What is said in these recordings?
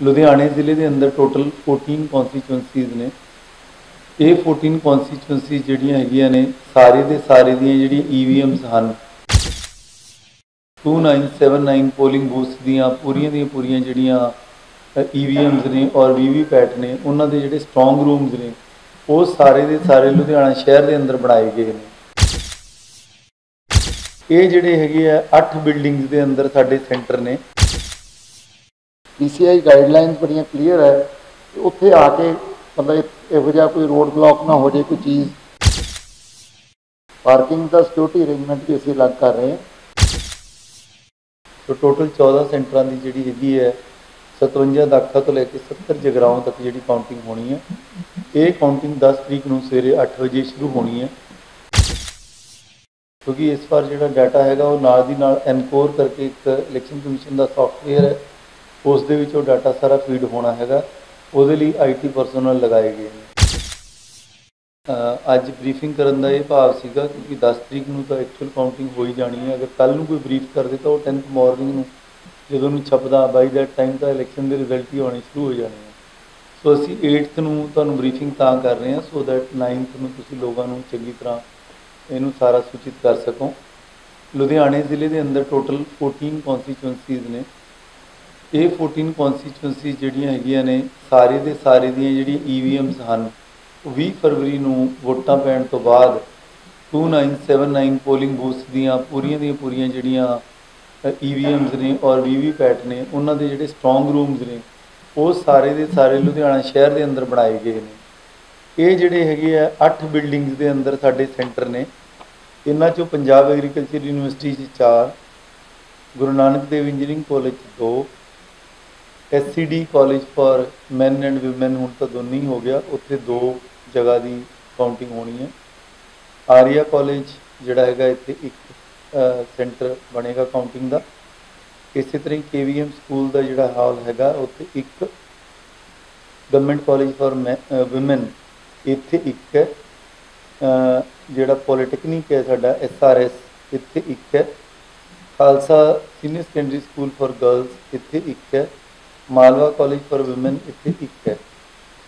ਲੁਧਿਆਣੇ ਜ਼ਿਲ੍ਹੇ ਦੇ ਅੰਦਰ ਟੋਟਲ 14 ਕਨਸਟੀਚੁਐਂਸੀਜ਼ ਨੇ। ਇਹ 14 ਕਨਸਟੀਚੁਐਂਸੀ ਜਿਹੜੀਆਂ ਹੈਗੀਆਂ ਨੇ, ਸਾਰੇ ਦੇ ਸਾਰੇ ਦੀਆਂ ਜਿਹੜੀਆਂ ਈਵੀਐਮਸ ਹਨ। 2979 ਪੋਲਿੰਗ ਬੂਥਸ ਦੀਆਂ ਪੂਰੀਆਂ ਦੀਆਂ ਪੂਰੀਆਂ ਜਿਹੜੀਆਂ ਈਵੀਐਮਸ ਨੇ ਔਰ ਵੀਵੀਪੈਟ ਨੇ, ਉਹਨਾਂ ਦੇ ਜਿਹੜੇ ਸਟਰੋਂਗ ਰੂਮਸ ਨੇ, ਉਹ ਸਾਰੇ ਦੇ ਸਾਰੇ ਲੁਧਿਆਣਾ ਸ਼ਹਿਰ ਦੇ ਅੰਦਰ ਬਣਾਏ ਗਏ ਨੇ। ਇਹ ਜਿਹੜੇ ਹੈਗੇ ਆ 8 ਬਿਲਡਿੰਗਸ ਦੇ ਅੰਦਰ ਸਾਡੇ ਸੈਂਟਰ ਨੇ। ਪੀਸੀਆਈ ਗਾਈਡਲਾਈਨਸ ਬੜੀਆਂ ਕਲੀਅਰ ਹੈ ਕਿ ਉੱਥੇ ਆ ਕੇ ਮਤਲਬ ਇਹੋ ਜਿਹਾ ਕੋਈ ਰੋਡ ਬਲੌਕ ਨਾ ਹੋ ਜਾਏ, ਕੋਈ ਚੀਜ਼। ਪਾਰਕਿੰਗ ਦਾ ਸਿਕਿਉਰਿਟੀ ਅਰੇਂਜਮੈਂਟ ਵੀ ਅਸੀਂ ਅਲੱਗ ਕਰ ਰਹੇ ਹਾਂ। ਸੋ ਟੋਟਲ 14 ਸੈਂਟਰਾਂ ਦੀ ਜਿਹੜੀ ਹੈਗੀ ਹੈ 57 ਦਾਖਾ ਤੋਂ ਲੈ ਕੇ 70 ਜਗਰਾਵਾਂ ਤੱਕ ਜਿਹੜੀ ਕਾਊਂਟਿੰਗ ਹੋਣੀ ਹੈ। ਇਹ ਕਾਊਂਟਿੰਗ 10 ਤਰੀਕ ਨੂੰ ਸਵੇਰੇ 8 ਵਜੇ ਸ਼ੁਰੂ ਹੋਣੀ ਹੈ। ਕਿਉਂਕਿ ਇਸ ਵਾਰ ਜਿਹੜਾ ਡਾਟਾ ਹੈਗਾ, ਉਹ ਨਾਲ ਦੀ ਨਾਲ ਐਨਕੋਰ ਕਰਕੇ ਇੱਕ ਇਲੈਕਸ਼ਨ ਕਮਿਸ਼ਨ ਦਾ ਸੌਫਟਵੇਅਰ ਹੈ। ਉਸ ਦੇ ਵਿੱਚ ਉਹ ਡਾਟਾ ਸਾਰਾ ਫੀਡ ਹੋਣਾ ਹੈਗਾ। ਉਹਦੇ ਲਈ ਆਈਟੀ ਪਰਸਨਲ ਲਗਾਏ ਗਏ ਨੇ। ਅੱਜ ਬਰੀਫਿੰਗ ਕਰਨ ਦਾ ਇਹ ਭਾਵ ਸੀਗਾ ਕਿਉਂਕਿ 10 ਤਰੀਕ ਨੂੰ ਤਾਂ ਐਕਚੁਅਲ ਕਾਊਂਟਿੰਗ ਹੋਈ ਜਾਣੀ ਹੈ। ਅਗਰ ਕੱਲ ਨੂੰ ਕੋਈ ਬਰੀਫ ਕਰ ਦੇ ਤਾਂ ਉਹ 10th ਮਾਰਨਿੰਗ ਨੂੰ ਜਦੋਂ ਨੂੰ ਛਪਦਾ ਬਾਈ ਦੈਟ ਟਾਈਮ ਤਾਂ ਇਲੈਕਸ਼ਨ ਦੇ ਰਿਜ਼ਲਟ ਹੀ ਆਉਣੇ ਸ਼ੁਰੂ ਹੋ ਜਾਣੇ ਆ। ਸੋ ਅਸੀਂ 8th ਨੂੰ ਤੁਹਾਨੂੰ ਬਰੀਫਿੰਗ ਤਾਂ ਕਰ ਰਹੇ ਹਾਂ ਸੋ ਦੈਟ 9th ਨੂੰ ਤੁਸੀਂ ਲੋਕਾਂ ਨੂੰ ਚੰਗੀ ਤਰ੍ਹਾਂ ਇਹਨੂੰ ਸਾਰਾ ਸੂਚਿਤ ਕਰ ਸਕੋ। ਲੁਧਿਆਣੇ ਜ਼ਿਲ੍ਹੇ ਦੇ ਅੰਦਰ ਟੋਟਲ 14 ਕਨਸਟੀਚੁਐਂਸੀਜ਼ ਨੇ। ਇਹ 14 ਕਨਸਟੀਚੁਐਂਸੀ ਜਿਹੜੀਆਂ ਹੈਗੀਆਂ ਨੇ, ਸਾਰੇ ਦੇ ਸਾਰੇ ਦੀਆਂ ਜਿਹੜੀਆਂ ਈਵੀਐਮਸ ਹਨ, ਉਹ 20 ਫਰਵਰੀ ਨੂੰ ਵੋਟਾਂ ਪੈਣ ਤੋਂ ਬਾਅਦ 2979 ਪੋਲਿੰਗ ਬੂਥਸ ਦੀਆਂ ਪੂਰੀਆਂ ਦੀਆਂ ਪੂਰੀਆਂ ਜਿਹੜੀਆਂ ਈਵੀਐਮਸ ਨੇ ਔਰ ਵੀਵੀਪੈਟ ਨੇ, ਉਹਨਾਂ ਦੇ ਜਿਹੜੇ ਸਟਰੋਂਗ ਰੂਮਸ ਨੇ, ਉਹ ਸਾਰੇ ਦੇ ਸਾਰੇ ਲੁਧਿਆਣਾ ਸ਼ਹਿਰ ਦੇ ਅੰਦਰ ਬਣਾਏ ਗਏ ਨੇ। ਇਹ ਜਿਹੜੇ ਹੈਗੇ ਆ 8 ਬਿਲਡਿੰਗਸ ਦੇ ਅੰਦਰ ਸਾਡੇ ਸੈਂਟਰ ਨੇ। ਇਹਨਾਂ ਚੋਂ ਪੰਜਾਬ ਐਗਰੀਕਲਚਰ ਯੂਨੀਵਰਸਿਟੀ 'ਚ 4 ਗੁਰੂ ਨਾਨਕ ਦੇਵ ਇੰਜੀਨੀਅਰਿੰਗ ਕਾਲਜ 'ਚ 2 SCD college for men and women ਹੁਣ ਤਾਂ ਦੋਨੇ ਹੀ ਹੋ ਗਿਆ। ਉੱਥੇ ਦੋ ਜਗ੍ਹਾ ਦੀ ਕਾਊਂਟਿੰਗ ਹੋਣੀ ਹੈ। ਆਰੀਆ ਕਾਲਜ ਜਿਹੜਾ ਹੈਗਾ ਇੱਥੇ ਇੱਕ ਸੈਂਟਰ ਬਣੇਗਾ ਕਾਊਂਟਿੰਗ ਦਾ। ਇਸੇ ਤਰ੍ਹਾਂ ਹੀ ਕੇਵੀਐਮ ਸਕੂਲ ਦਾ ਜਿਹੜਾ ਹਾਲ ਹੈਗਾ, ਉੱਥੇ ਇੱਕ ਗਵਰਨਮੈਂਟ ਕਾਲਜ ਫਾਰ ਔਮਨ ਇੱਥੇ ਇੱਕ ਹੈ। ਜਿਹੜਾ ਪੋਲੀਟੈਕਨਿਕ ਹੈ ਸਾਡਾ ਐਸਆਰਐਸ ਇੱਥੇ ਇੱਕ ਹੈ। Khalsa senior secondary school for girls ਇੱਥੇ ਇੱਕ ਹੈ। ਮਾਲਵਾ ਕਾਲਜ ਫਾਰ ਔਮਨ ਇੱਥੇ ਇੱਕ ਹੈ।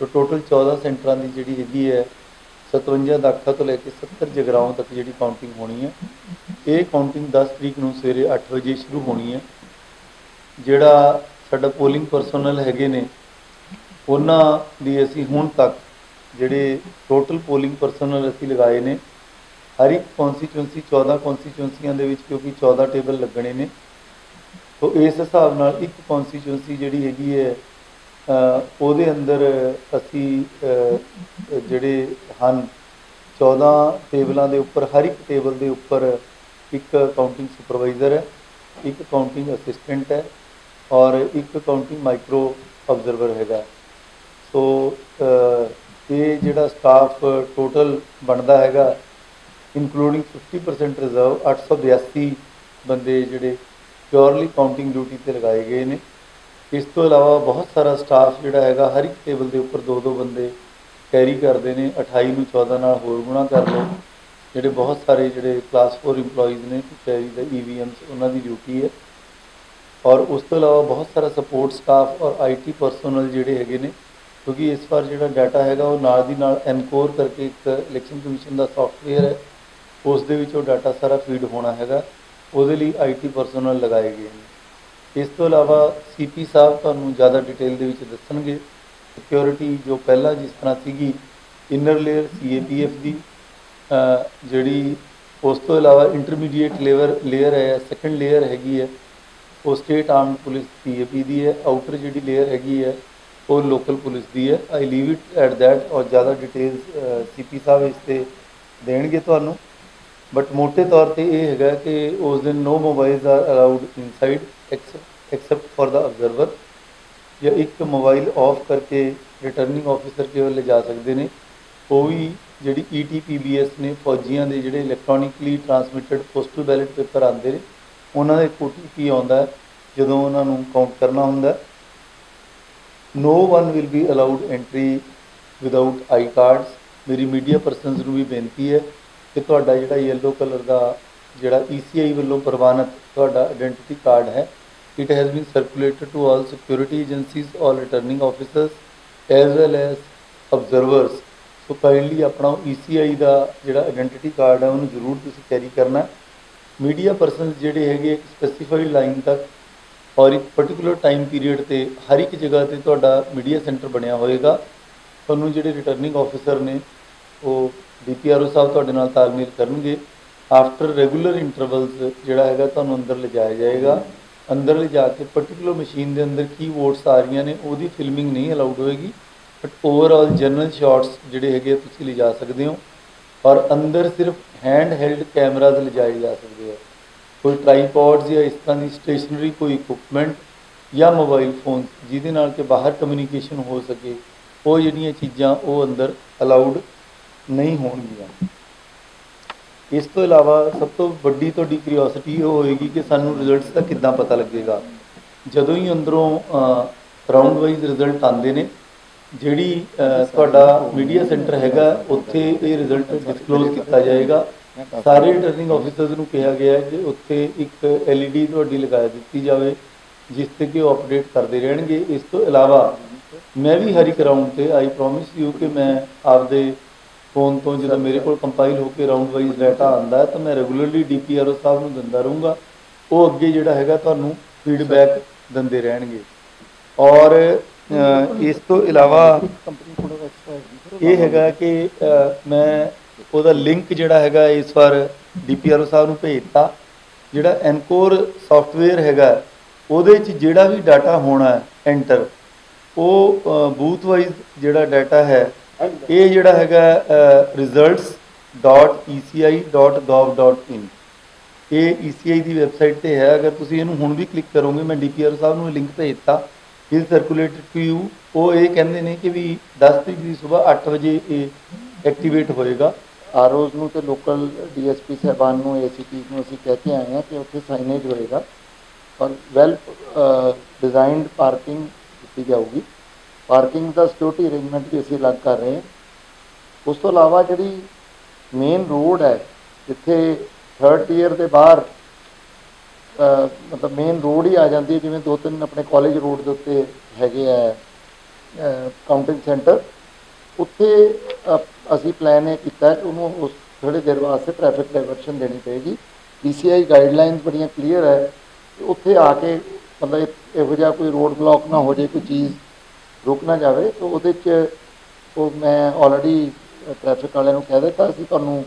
ਸੋ ਟੋਟਲ 14 ਸੈਂਟਰਾਂ ਦੀ ਜਿਹੜੀ ਹੈਗੀ ਹੈ 57 ਦਾਖਾ ਤੋਂ ਲੈ ਕੇ 70 ਜਗਰਾਵਾਂ ਤੱਕ ਜਿਹੜੀ ਕਾਊਂਟਿੰਗ ਹੋਣੀ ਹੈ। ਇਹ ਕਾਊਂਟਿੰਗ 10 ਤਰੀਕ ਨੂੰ ਸਵੇਰੇ 8 ਵਜੇ ਸ਼ੁਰੂ ਹੋਣੀ ਹੈ। ਜਿਹੜਾ ਸਾਡਾ ਪੋਲਿੰਗ ਪਰਸਨਲ ਹੈਗੇ ਨੇ, ਉਹਨਾਂ ਦੀ ਅਸੀਂ ਹੁਣ ਤੱਕ ਜਿਹੜੇ ਟੋਟਲ ਪੋਲਿੰਗ ਪਰਸਨਲ ਅਸੀਂ ਲਗਾਏ ਨੇ, ਹਰ ਇੱਕ ਕਨਸਟੀਚੁਐਂਸੀ 14 ਕਨਸਟੀਚੁਐਂਸੀਆਂ ਦੇ ਵਿੱਚ ਕਿਉਂਕਿ 14 ਟੇਬਲ ਲੱਗਣੇ ਨੇ। ਸੋ ਇਸ ਹਿਸਾਬ ਨਾਲ ਇੱਕ ਕਨਸਟੀਚੁਐਂਸੀ ਜਿਹੜੀ ਹੈਗੀ ਹੈ ਉਹਦੇ ਅੰਦਰ ਅਸੀਂ ਜਿਹੜੇ ਹਨ 14 ਟੇਬਲਾਂ ਦੇ ਉੱਪਰ, ਹਰ ਇੱਕ ਟੇਬਲ ਦੇ ਉੱਪਰ ਇੱਕ ਕਾਊਂਟਿੰਗ ਸੁਪਰਵਾਈਜ਼ਰ ਹੈ, ਇੱਕ ਕਾਊਂਟਿੰਗ ਅਸਿਸਟੈਂਟ ਹੈ ਔਰ ਇੱਕ ਕਾਊਂਟਿੰਗ ਮਾਈਕਰੋ ਆਬਜ਼ਰਵਰ ਹੈਗਾ। ਸੋ ਇਹ ਜਿਹੜਾ ਸਟਾਫ ਟੋਟਲ ਬਣਦਾ ਹੈਗਾ ਇਨਕਲੂਡਿੰਗ 50% ਰਿਜ਼ਰਵ 882 ਬੰਦੇ ਜਿਹੜੇ ਪਿਓਰਲੀ ਕਾਊਂਟਿੰਗ ਡਿਊਟੀ ਤੇ ਲਗਾਏ ਗਏ ਨੇ। ਇਸ ਤੋਂ ਇਲਾਵਾ ਬਹੁਤ ਸਾਰਾ ਸਟਾਫ ਜਿਹੜਾ ਹੈਗਾ, ਹਰ ਇੱਕ ਟੇਬਲ ਦੇ ਉੱਪਰ ਦੋ ਦੋ ਬੰਦੇ ਕੈਰੀ ਕਰਦੇ ਨੇ। 28 ਨੂੰ 14 ਨਾਲ ਹੋਰ ਗੁਣਾ ਕਰ ਲਓ। ਜਿਹੜੇ ਬਹੁਤ ਸਾਰੇ ਜਿਹੜੇ ਕਲਾਸ 4 EMPLOYEES ਨੇ ਕੈਰੀ ਦਾ EVMs ਉਹਨਾਂ ਦੀ ਡਿਊਟੀ ਹੈ। ਔਰ ਉਸ ਤੋਂ ਇਲਾਵਾ ਬਹੁਤ ਸਾਰਾ ਸਪੋਰਟ ਸਟਾਫ ਔਰ ਆਈਟੀ ਪਰਸਨਲ ਜਿਹੜੇ ਹੈਗੇ ਨੇ, ਕਿਉਂਕਿ ਇਸ ਵਾਰ ਜਿਹੜਾ ਡਾਟਾ ਹੈਗਾ, ਉਹ ਨਾਲ ਦੀ ਨਾਲ ਐਨਕੋਰ ਕਰਕੇ ਇੱਕ ਇਲੈਕਸ਼ਨ ਕਮਿਸ਼ਨ ਦਾ ਸੌਫਟਵੇਅਰ ਹੈ। ਉਸ ਦੇ ਵਿੱਚ ਉਹ ਡਾਟਾ ਸਾਰਾ ਫੀਡ ਹੋਣਾ ਹੈਗਾ। ਉਹਦੇ ਲਈ ਆਈਟੀ ਪਰਸਨਲ ਲਗਾਏ ਗਏ ਨੇ। ਇਸ ਤੋਂ ਇਲਾਵਾ ਸੀਪੀ ਸਾਹਿਬ ਤੁਹਾਨੂੰ ਜ਼ਿਆਦਾ ਡਿਟੇਲ ਦੇ ਵਿੱਚ ਦੱਸਣਗੇ। ਸਿਕਿਉਰਿਟੀ ਜੋ ਪਹਿਲਾਂ ਜਿਸ ਤਰ੍ਹਾਂ ਸੀਗੀ ਇਨਰ ਲੇਅਰ ਸੀਏਪੀਐਫ ਦੀ ਜਿਹੜੀ ਉਸ ਤੋਂ ਇਲਾਵਾ ਇੰਟਰਮੀਡੀਏਟ ਲੇਅਰ ਲੇਅਰ ਹੈ ਸੈਕੰਡ ਲੇਅਰ ਹੈਗੀ ਹੈ, ਉਹ ਸਟੇਟ ਆਰਮਡ ਪੁਲਿਸ ਸੀਏਪੀ ਦੀ ਹੈ ਆਊਟਰ ਜਿਹੜੀ ਲੇਅਰ ਹੈਗੀ ਹੈ, ਉਹ ਲੋਕਲ ਪੁਲਿਸ ਦੀ ਹੈ। I leave it at that ਔਰ ਜ਼ਿਆਦਾ ਡਿਟੇਲਸ ਸੀਪੀ ਸਾਹਿਬ ਇਸ ਤੇ ਦੇਣਗੇ ਤੁਹਾਨੂੰ। ਬਟ ਮੋਟੇ ਤੌਰ ਤੇ ਇਹ ਹੈਗਾ ਕਿ ਉਸ ਦਿਨ no mobile are allowed inside except for the observer ਜਾਂ ਇੱਕ ਮੋਬਾਈਲ ਆਫ ਕਰਕੇ ਰਿਟਰਨਿੰਗ ਆਫੀਸਰ ਕੇਵਲ ਵੱਲ ਜਾ ਸਕਦੇ ਨੇ ਉਹ ਵੀ ਜਿਹੜੀ ਈਟੀਪੀਬੀਐਸ ਨੇ ਫੌਜੀਆਂ ਦੇ ਜਿਹੜੇ electronically transmitted postal ballot paper ਆਉਂਦੇ ਨੇ ਉਹਨਾਂ ਦੇ ਓਟੀਪੀ ਆਉਂਦਾ ਜਦੋਂ ਉਹਨਾਂ ਨੂੰ ਕਾਊਂਟ ਕਰਨਾ ਹੁੰਦਾ no one will be allowed entry without I cards ਮੇਰੀ ਮੀਡੀਆ ਪਰਸਨਸ ਨੂੰ ਵੀ ਬੇਨਤੀ ਹੈ ਕਿ ਤੁਹਾਡਾ ਜਿਹੜਾ ਯੈਲੋ ਕਲਰ ਦਾ ਜਿਹੜਾ ECI ਵੱਲੋਂ ਪ੍ਰਵਾਨਿਤ ਤੁਹਾਡਾ ਆਇਡੈਂਟੀਟੀ ਕਾਰਡ ਹੈ it has been circulated to all security agencies, all returning officers, as well as observers. So kindly ਆਪਣਾ ECI ਦਾ ਜਿਹੜਾ ਆਇਡੈਂਟੀਟੀ ਕਾਰਡ ਹੈ ਉਹਨੂੰ ਜ਼ਰੂਰ ਤੁਸੀਂ ਕੈਰੀ ਕਰਨਾ ਮੀਡੀਆ ਪਰਸਨਸ ਜਿਹੜੇ ਹੈਗੇ ਇੱਕ ਸਪੈਸੀਫਾਈਡ ਲਾਈਨ ਤੱਕ ਔਰ ਇੱਕ ਪਾਰਟਿਕੂਲਰ ਟਾਈਮ ਪੀਰੀਅਡ ਤੇ ਹਰ ਇੱਕ ਜਗ੍ਹਾ ਤੇ ਤੁਹਾਡਾ ਮੀਡੀਆ ਸੈਂਟਰ ਬਣਿਆ ਹੋਏਗਾ ਤੁਹਾਨੂੰ ਜਿਹੜੇ ਰਿਟਰਨਿੰਗ ਆਫੀਸਰ ਨੇ ਉਹ ਡੀਪੀਆਰਓ ਸਾਹਿਬ ਤੁਹਾਡੇ ਨਾਲ ਤਾਲਮੇਲ ਕਰਨਗੇ। ਆਫਟਰ ਰੈਗੂਲਰ ਇੰਟਰਵਲਸ ਜਿਹੜਾ ਹੈਗਾ ਤੁਹਾਨੂੰ ਅੰਦਰ ਲਿਜਾਇਆ ਜਾਏਗਾ। ਅੰਦਰ ਲਿਜਾ ਕੇ ਪਾਰਟਿਕੂਲਰ ਮਸ਼ੀਨ ਦੇ ਅੰਦਰ ਕੀ ਵੋਟਸ ਆ ਰਹੀਆਂ ਨੇ, ਉਹਦੀ ਫਿਲਮਿੰਗ ਨਹੀਂ ਅਲਾਉਡ ਹੋਏਗੀ। ਬਟ ਓਵਰਆਲ ਜਨਰਲ ਸ਼ਾਟਸ ਜਿਹੜੇ ਹੈਗੇ ਆ ਤੁਸੀਂ ਲਿਜਾ ਸਕਦੇ ਹੋ। ਔਰ ਅੰਦਰ ਸਿਰਫ ਹੈਂਡ ਹੈਲਡ ਕੈਮਰਾਜ਼ ਲਿਜਾਏ ਜਾ ਸਕਦੇ ਆ। ਕੋਈ ਟ੍ਰਾਈਪੋਡਸ ਜਾਂ ਇਸ ਤਰ੍ਹਾਂ ਦੀ ਸਟੇਸ਼ਨਰੀ ਕੋਈ ਇਕਵਿਪਮੈਂਟ ਜਾਂ ਮੋਬਾਈਲ ਫੋਨ ਜਿਹਦੇ ਨਾਲ ਕਿ ਬਾਹਰ ਕਮਿਊਨੀਕੇਸ਼ਨ ਹੋ ਸਕੇ, ਉਹ ਜਿਹੜੀਆਂ ਚੀਜ਼ਾਂ ਉਹ ਅੰਦਰ ਅਲਾਉਡ ਨਹੀਂ ਹੋਣਗੀਆਂ। ਇਸ ਤੋਂ ਇਲਾਵਾ ਸਭ ਤੋਂ ਵੱਡੀ ਤੁਹਾਡੀ ਕਿਉਰਿਓਸਿਟੀ ਇਹ ਹੋਏਗੀ ਕਿ ਸਾਨੂੰ ਰਿਜ਼ਲਟਸ ਦਾ ਕਿੱਦਾਂ ਪਤਾ ਲੱਗੇਗਾ। ਜਦੋਂ ਹੀ ਅੰਦਰੋਂ ਰਾਉਂਡ ਵਾਈਜ਼ ਰਿਜ਼ਲਟ ਆਉਂਦੇ ਨੇ, ਜਿਹੜੀ ਤੁਹਾਡਾ ਮੀਡੀਆ ਸੈਂਟਰ ਹੈਗਾ, ਉੱਥੇ ਇਹ ਰਿਜ਼ਲਟ ਡਿਸਕਲੋਜ਼ ਕੀਤਾ ਜਾਏਗਾ। ਸਾਰੇ ਰਿਟਰਨਿੰਗ ਆਫੀਸਰਸ ਨੂੰ ਕਿਹਾ ਗਿਆ ਹੈ ਕਿ ਉੱਥੇ ਇੱਕ LED ਤੁਹਾਡੀ ਲਗਾ ਦਿੱਤੀ ਜਾਵੇ, ਜਿਸ ਤੇ ਕਿ ਉਹ ਅਪਡੇਟ ਕਰਦੇ ਰਹਿਣਗੇ। ਇਸ ਤੋਂ ਇਲਾਵਾ, ਮੈਂ ਵੀ ਹਰ ਇੱਕ ਰਾਉਂਡ ਤੇ ਆਈ ਪ੍ਰੋਮਿਸ ਯੂ ਕਿ ਮੈਂ ਆਪਦੇ ਫੋਨ ਤੋਂ ਜਦੋਂ ਮੇਰੇ ਕੋਲ ਕੰਪਾਈਲ ਹੋ ਕੇ ਰਾਉਂਡ ਵਾਈਜ਼ ਡਾਟਾ ਆਉਂਦਾ ਹੈ ਤਾਂ ਮੈਂ ਰੈਗੂਲਰਲੀ ਡੀਪੀਆਰਓ ਸਾਹਿਬ ਨੂੰ ਦਿੰਦਾ ਰਹੂੰਗਾ। ਉਹ ਅੱਗੇ ਜਿਹੜਾ ਹੈਗਾ ਤੁਹਾਨੂੰ ਫੀਡਬੈਕ ਦਿੰਦੇ ਰਹਿਣਗੇ। ਔਰ ਇਸ ਤੋਂ ਇਲਾਵਾ ਇਹ ਹੈਗਾ ਕਿ ਮੈਂ ਉਹਦਾ ਲਿੰਕ ਜਿਹੜਾ ਹੈਗਾ ਇਸ ਵਾਰ ਡੀਪੀਆਰਓ ਸਾਹਿਬ ਨੂੰ ਭੇਜਤਾ ਜਿਹੜਾ ਐਨਕੋਰ ਸੌਫਟਵੇਅਰ ਹੈਗਾ ਉਹਦੇ 'ਚ ਜਿਹੜਾ ਵੀ ਡਾਟਾ ਹੋਣਾ ਹੈ ਐਂਟਰ ਉਹ ਬੂਥ ਵਾਈਜ਼ ਜਿਹੜਾ ਡਾਟਾ ਹੈ ਇਹ ਜਿਹੜਾ ਹੈਗਾ results.eci.gov.in ਇਹ ECI ਦੀ ਵੈਬਸਾਈਟ ਤੇ ਹੈ। ਅਗਰ ਤੁਸੀਂ ਇਹਨੂੰ ਹੁਣ ਵੀ ਕਲਿੱਕ ਕਰੋਗੇ, ਮੈਂ ਡੀਪੀਆਰ ਸਾਹਿਬ ਨੂੰ ਲਿੰਕ ਭੇਜਤਾ ਇਹ ਸਰਕੂਲੇਟਡ ਟੂ ਯੂ ਉਹ ਇਹ ਕਹਿੰਦੇ ਨੇ ਕਿ ਵੀ 10 ਤਰੀਕ ਦੀ ਸਵੇਰ 8 ਵਜੇ ਇਹ ਐਕਟੀਵੇਟ ਹੋਏਗਾ। ਆਰਓਜ਼ ਨੂੰ ਤੇ ਲੋਕਲ ਡੀਐਸਪੀ ਸਾਹਿਬਾਨ ਨੂੰ ਏਸੀਪੀ ਨੂੰ ਅਸੀਂ ਕਹਿ ਕੇ ਆਏ ਹਾਂ ਕਿ ਉੱਥੇ ਸਾਈਨੇਜ ਹੋਏਗਾ। ਔਰ ਵੈਲ ਡਿਜ਼ਾਈਨਡ ਪਾਰਕਿੰਗ ਦਿੱਤੀ ਜਾਊਗੀ। ਪਾਰਕਿੰਗ ਦਾ ਸਿਕਿਉਰਿਟੀ ਅਰੇਂਜਮੈਂਟ ਵੀ ਅਸੀਂ ਅਲੱਗ ਕਰ ਰਹੇ ਹਾਂ। ਉਸ ਤੋਂ ਇਲਾਵਾ ਜਿਹੜੀ ਮੇਨ ਰੋਡ ਹੈ, ਜਿੱਥੇ ਥਰਡ ਟੀਅਰ ਦੇ ਬਾਹਰ ਮਤਲਬ ਮੇਨ ਰੋਡ ਹੀ ਆ ਜਾਂਦੀ ਹੈ, ਜਿਵੇਂ ਦੋ ਤਿੰਨ ਆਪਣੇ ਕਾਲਜ ਰੋਡ ਦੇ ਉੱਤੇ ਹੈਗੇ ਆ ਕਾਊਂਟਿੰਗ ਸੈਂਟਰ ਉੱਥੇ ਅਸੀਂ ਪਲਾਨ ਇਹ ਕੀਤਾ ਕਿ ਉਹਨੂੰ ਉਸ ਥੋੜੇ ਦੇਰ ਵਾਸਤੇ ਟ੍ਰੈਫਿਕ ਡਾਇਵਰਸ਼ਨ ਦੇਣੀ ਪਏਗੀ। ਪੀਸੀਆਈ ਗਾਈਡਲਾਈਨਸ ਬੜੀਆਂ ਕਲੀਅਰ ਹੈ ਉੱਥੇ ਆ ਕੇ ਮਤਲਬ ਇਹੋ ਜਿਹਾ ਕੋਈ ਰੋਡ ਬਲੌਕ ਨਾ ਹੋ ਜਾਏ, ਕੋਈ ਚੀਜ਼ ਰੁਕ ਨਾ ਜਾਵੇ, ਤਾਂ ਉਹਦੇ 'ਚ ਉਹ ਮੈਂ ਆਲਰੇਡੀ ਟ੍ਰੈਫਿਕ ਵਾਲਿਆਂ ਨੂੰ ਕਹਿ ਦਿੱਤਾ, ਅਸੀਂ ਤੁਹਾਨੂੰ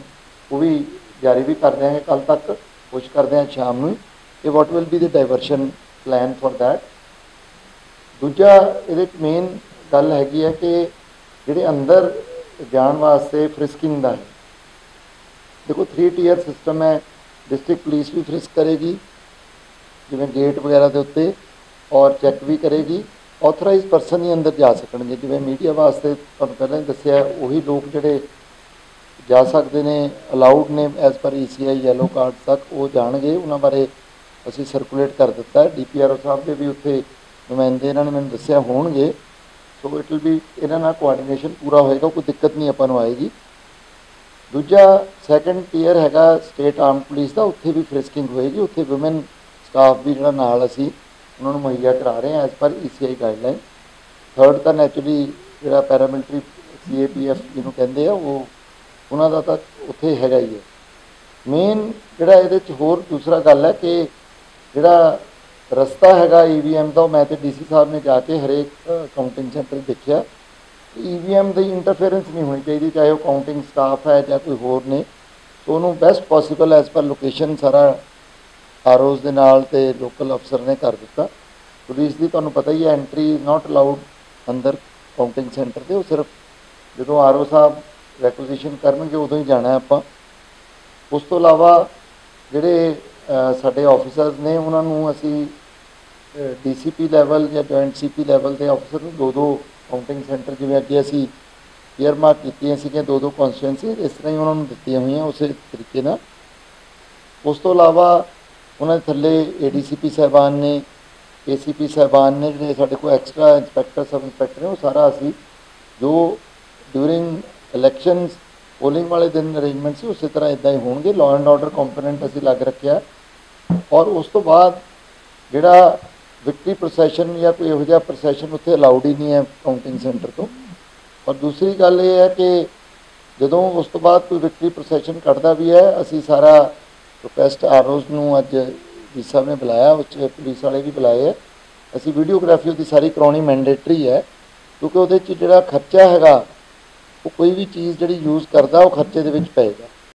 ਉਹ ਵੀ ਜਾਰੀ ਵੀ ਕਰ ਦਿਆਂਗੇ ਕੱਲ ਤੱਕ ਕੋਸ਼ਿਸ਼ ਕਰਦੇ ਹਾਂ ਸ਼ਾਮ ਨੂੰ ਇਹ what will be the diversion plan for that ਦੂਜਾ, ਇਹਦੇ 'ਚ ਮੇਨ ਗੱਲ ਹੈਗੀ ਹੈ ਕਿ ਜਿਹੜੇ ਅੰਦਰ ਜਾਣ ਵਾਸਤੇ ਫ੍ਰਿਸਕਿੰਗ ਦਾ ਦੇਖੋ 3 ਟੀਅਰ ਸਿਸਟਮ ਹੈ ਡਿਸਟ੍ਰਿਕਟ ਪੁਲਿਸ ਵੀ ਫ੍ਰਿਸਕ ਕਰੇਗੀ, ਜਿਵੇਂ ਗੇਟ ਵਗੈਰਾ ਦੇ ਉੱਤੇ, ਔਰ ਚੈੱਕ ਵੀ ਕਰੇਗੀ। ਆਥੋਰਾਈਜ਼ ਪਰਸਨ ਹੀ ਅੰਦਰ ਜਾ ਸਕਣਗੇ। ਜਿਵੇਂ ਮੀਡੀਆ ਵਾਸਤੇ ਤੁਹਾਨੂੰ ਪਹਿਲਾਂ ਹੀ ਦੱਸਿਆ, ਉਹੀ ਲੋਕ ਜਿਹੜੇ ਜਾ ਸਕਦੇ ਨੇ ਅਲਾਉਡ ਨੇ S per ECI yellow card ਤੱਕ, ਉਹ ਜਾਣਗੇ। ਉਹਨਾਂ ਬਾਰੇ ਅਸੀਂ ਸਰਕੂਲੇਟ ਕਰ ਦਿੱਤਾ। ਡੀਪੀਆਰਓ ਸਾਹਿਬ ਦੇ ਵੀ ਉੱਥੇ ਨੁਮਾਇੰਦੇ ਇਹਨਾਂ ਨੇ ਮੈਨੂੰ ਦੱਸਿਆ ਹੋਣਗੇ। ਸੋ ਇਟ ਵਿਲ ਬੀ ਇਹਨਾਂ ਨਾਲ ਕੋਆਰਡੀਨੇਸ਼ਨ ਪੂਰਾ ਹੋਏਗਾ, ਕੋਈ ਦਿੱਕਤ ਨਹੀਂ ਆਪਾਂ ਨੂੰ ਆਏਗੀ। ਦੂਜਾ ਸੈਕੰਡ ਟੀਅਰ ਹੈਗਾ ਸਟੇਟ ਆਰਮ ਪੁਲਿਸ ਦਾ, ਉੱਥੇ ਵੀ ਫ੍ਰਿਸਕਿੰਗ ਹੋਏਗੀ। ਉੱਥੇ ਔਮਨ ਸਟਾਫ ਵੀ ਜਿਹੜਾ ਨਾਲ ਅਸੀਂ ਉਹਨਾਂ ਨੂੰ ਮੁਹੱਈਆ ਕਰਾ ਰਹੇ ਹਾਂ as per ECI guideline third ਤਾਂ ਨੈਚੁਰਲੀ ਜਿਹੜਾ ਪੈਰਾਮਿਲਟਰੀ ਸੀਏਪੀਐਫ ਜਿਹਨੂੰ ਕਹਿੰਦੇ ਆ, ਉਹ ਉਹਨਾਂ ਦਾ ਤਾਂ ਉੱਥੇ ਹੈਗਾ ਹੀ ਹੈ। ਮੇਨ ਜਿਹੜਾ ਇਹਦੇ ਚ ਹੋਰ ਦੂਸਰਾ ਗੱਲ ਹੈ ਕਿ ਜਿਹੜਾ ਰਸਤਾ ਹੈਗਾ ਈਵੀਐਮ ਦਾ, ਉਹ ਮੈਂ ਤੇ ਡੀਸੀ ਸਾਹਿਬ ਨੇ ਜਾ ਕੇ ਹਰੇਕ ਕਾਊਂਟਿੰਗ ਸੈਂਟਰ ਦੇਖਿਆ। ਈਵੀਐਮ ਦੀ ਇੰਟਰਫੇਰੈਂਸ ਨਹੀਂ ਹੋਣੀ ਚਾਹੀਦੀ, ਚਾਹੇ ਉਹ ਕਾਊਂਟਿੰਗ ਸਟਾਫ ਹੈ ਜਾਂ ਕੋਈ ਹੋਰ ਨੇ। ਸੋ ਉਹਨੂੰ best possible as per location ਸਾਰਾ ਆਰਓਜ਼ ਦੇ ਨਾਲ ਤੇ ਲੋਕਲ ਅਫਸਰ ਨੇ ਕਰ ਦਿੱਤਾ। ਪੁਲਿਸ ਦੀ ਤੁਹਾਨੂੰ ਪਤਾ ਹੀ ਹੈ ਐਂਟਰੀ ਇਜ਼ ਨਾਟ ਅਲਾਉਡ ਅੰਦਰ ਕਾਊਂਟਿੰਗ ਸੈਂਟਰ ਤੇ, ਉਹ ਸਿਰਫ ਜਦੋਂ ਆਰਓ ਸਾਹਿਬ ਰੈਕੁਜੀਸ਼ਨ ਕਰਨਗੇ ਉਦੋਂ ਹੀ ਜਾਣਾ ਆਪਾਂ। ਉਸ ਤੋਂ ਇਲਾਵਾ ਜਿਹੜੇ ਸਾਡੇ ਆਫੀਸਰਸ ਨੇ ਉਹਨਾਂ ਨੂੰ ਅਸੀਂ ਡੀਸੀਪੀ ਲੈਵਲ ਜਾਂ ਜੁਆਇੰਟ ਸੀਪੀ ਲੈਵਲ ਦੇ ਆਫੀਸਰ ਨੂੰ ਦੋ ਦੋ ਕਾਊਂਟਿੰਗ ਸੈਂਟਰ ਜਿਵੇਂ ਅੱਗੇ ਅਸੀਂ ਈਅਰਮਾਰਕ ਕੀਤੀਆਂ ਸੀਗੀਆਂ ਦੋ ਦੋ ਕਨਸਟੀਟੈਂਸੀ ਇਸ ਤਰ੍ਹਾਂ ਹੀ ਉਹਨਾਂ ਨੂੰ ਦਿੱਤੀਆਂ ਹੋਈਆਂ ਉਸੇ ਤਰੀਕੇ ਨਾਲ। ਉਸ ਤੋਂ ਇਲਾਵਾ ਉਹਨਾਂ ਦੇ ਥੱਲੇ ਏਡੀਸੀਪੀ ਸਾਹਿਬਾਨ ਨੇ ਏਸੀਪੀ ਸਾਹਿਬਾਨ ਨੇ ਜਿਹੜੇ ਸਾਡੇ ਕੋਲ ਐਕਸਟਰਾ ਇੰਸਪੈਕਟਰ ਸਬ ਇੰਸਪੈਕਟਰ ਨੇ, ਉਹ ਸਾਰਾ ਅਸੀਂ ਜੋ ਡਿਊਰਿੰਗ ਇਲੈਕਸ਼ਨਸ ਪੋਲਿੰਗ ਵਾਲੇ ਦਿਨ ਅਰੇਂਜਮੈਂਟ ਸੀ, ਉਸੇ ਤਰ੍ਹਾਂ ਇਦਾਂ ਹੀ ਹੋਣਗੇ। ਲਾਅ ਐਂਡ ਆਰਡਰ ਕੰਪੋਨੈਂਟ ਅਸੀਂ ਲੱਗ ਰੱਖਿਆ। ਔਰ ਉਸ ਤੋਂ ਬਾਅਦ ਜਿਹੜਾ ਵਿਕਟਰੀ ਪ੍ਰੋਸੈਸ਼ਨ ਜਾਂ ਕੋਈ ਇਹੋ ਜਿਹਾ ਪ੍ਰੋਸੈਸ਼ਨ ਉੱਥੇ ਅਲਾਉਡ ਹੀ ਨਹੀਂ ਹੈ ਕਾਊਂਟਿੰਗ ਸੈਂਟਰ ਤੋਂ। ਔਰ ਦੂਸਰੀ ਗੱਲ ਇਹ ਹੈ ਕਿ ਜਦੋਂ ਉਸ ਤੋਂ ਬਾਅਦ ਕੋਈ ਵਿਕਟਰੀ ਪ੍ਰੋਸੈਸ਼ਨ ਕੱਢਦਾ ਵੀ ਹੈ, ਅਸੀਂ ਸਾਰਾ ਰਿਕੁਐਸਟ ਆਰਓਸ ਨੂੰ ਅੱਜ ਜੀ ਸਾਹਿਬ ਨੇ ਬੁਲਾਇਆ, ਉਸ 'ਚ ਪੁਲਿਸ ਵਾਲੇ ਵੀ ਬੁਲਾਏ ਹੈ ਅਸੀਂ ਵੀਡੀਓਗ੍ਰਾਫੀ ਉਹਦੀ ਸਾਰੀ ਕਰਾਉਣੀ ਮੈਂਡੇਟਰੀ ਹੈ, ਕਿਉਂਕਿ ਉਹਦੇ 'ਚ ਜਿਹੜਾ ਖਰਚਾ ਹੈਗਾ, ਉਹ ਕੋਈ ਵੀ ਚੀਜ਼ ਜਿਹੜੀ ਯੂਜ਼ ਕਰਦਾ, ਉਹ ਖਰਚੇ ਦੇ ਵਿੱਚ ਪਏਗਾ।